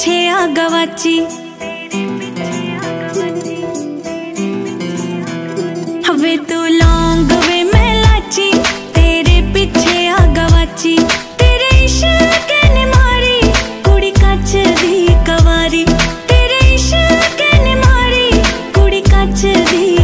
छेया गवाची। हवे तू लौंग वे मैं लाची तेरे पीछे आ गवाची। तेरे मारी। कवारी। तेरे मारी। कुड़ी का दी